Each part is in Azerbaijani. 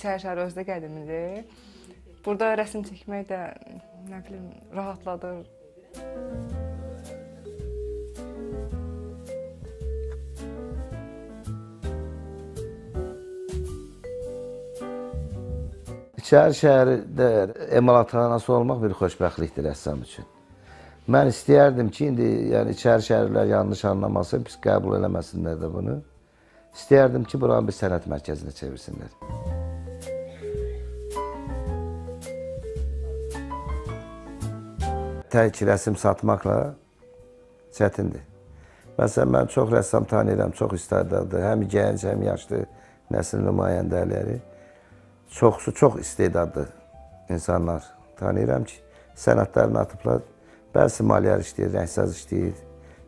şəhər-şəhər özdə qədimidir. Burada rəsm çəkmək də nə bilim rahatladır. İçəri şəhərdə emalatxanası olmaq bir xoşbəxtlikdir rəssam üçün. Mən istəyərdim ki, indi yəni içəri şəhərlər yanlış anlamasın, pis qəbul eləməsinlər də bunu. İstəyərdim ki, buranı bir sənət mərkəzinə çevirsinlər. Tək rəsm satmaqla çətindir. Məsələn, mən çox rəssam tanıyıram, çox istedadlı, həm gənc, həm yaşlı nəsil nümayəndələri. Çoxsu çox istedadlı insanlar tanıyıram ki, sənətlərini atıblar. Bəzisi malyar işləyir, rəngsaz işləyir,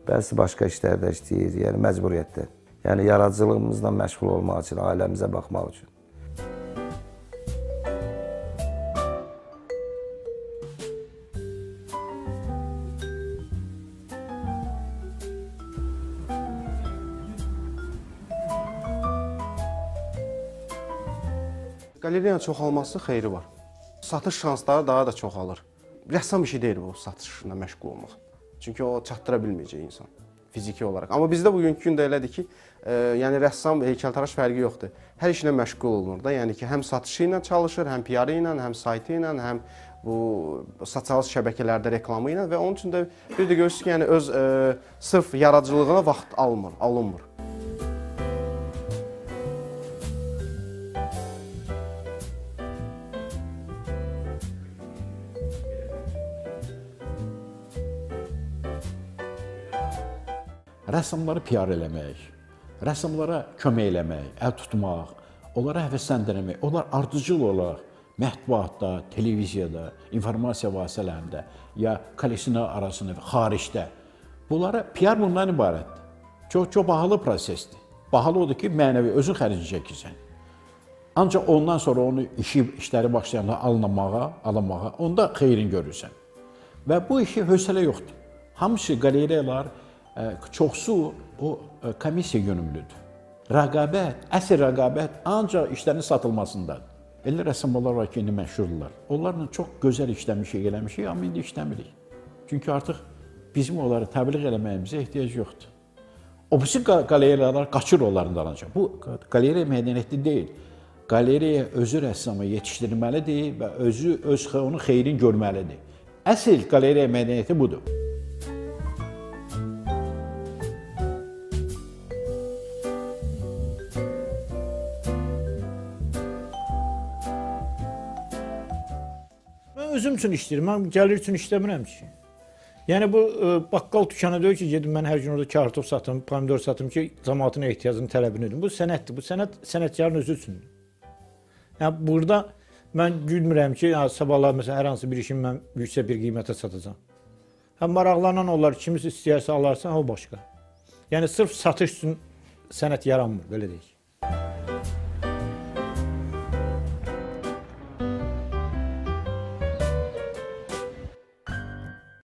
bəzisi başqa işlərdə işləyir, yəni məcburiyyətdə. Yəni yaradıcılığımızla məşğul olmaq üçün, ailəmizə baxmaq üçün. Qaleriyanın çoxalması xeyri var. Satış şansları daha da çoxalır. Rəssam işi deyil bu satışla məşğul olmaq. Çünki o çatdıra bilməyəcək insan fiziki olaraq. Amma bizdə bugünkü gündə elədir ki, e, yəni rəssam, heykəltaraş fərqi yoxdur. Hər işlə məşğul olunur da. Yəni ki, həm satışı ilə çalışır, həm PR-ı ilə, həm saytı ilə, həm bu sosial şəbəkələrdə reklamı ilə və onun üçün də bir də görürsüz ki, yəni öz e, sırf yaradıcılığına vaxt almır, alınmır. Rəssamları PR eləmək, rəssamlara kömək eləmək, əl tutmaq, onlara həvəsləndirmək, onlar ardıcıl olaraq mətbuatda, televiziyada, informasiya vasitələrində ya kolleksioner arasında, xaricdə bunlara PR bundan ibarətdir. Çox çox bahalı prosesdir. Bahalı odur ki, mənəvi özün xərcini çəkirsən. Ancaq ondan sonra onu işi işləri başlayanda alınmağa, alınmağa, onda xeyrin görürsən. Və bu işi hövsələ yoxdur. Hamısı qaleriyalar çoxsu o komissiya yönümlüdür. Rəqabət, əsl rəqabət ancaq işlərin satılmasındadır. Elə rəssamlar var ki, indi məşhurdular. Onlarla çox gözəl işləmişik, eləmişik, amma indi işləmirik. Çünki artıq bizim onları təbliğ eləməyimizə ehtiyac yoxdur. O birisi qaleriyalar qaçır onların dalınca. Bu qaleriya mədəniyyəti deyil. Qaleriya özü rəssamı yetişdirməlidir və özü öz onun xeyrini görməlidir. Əsl qaleriya mədəniyyəti budur. Mən özüm üçün işləyirəm. Mən gəlir üçün işləmirəm ki. Yəni bu ə, baqqal dükanı deyil ki, gedim mən hər gün orada kartof satım, pomidor satım ki, cəmaatın ehtiyacını, tələbini edim. Bu sənətdir. Bu sənət sənətkarın özü üçündür. Yəni burada mən gülmürəm ki, ya, sabahlar məsələn hər hansı bir işimi mən yüksək bir qiymətə satacağam. Həm maraqlanan onlar kimisi istəyirsə alarsan, o başqa. Yəni sırf satış üçün sənət yaranmır, belə deyək.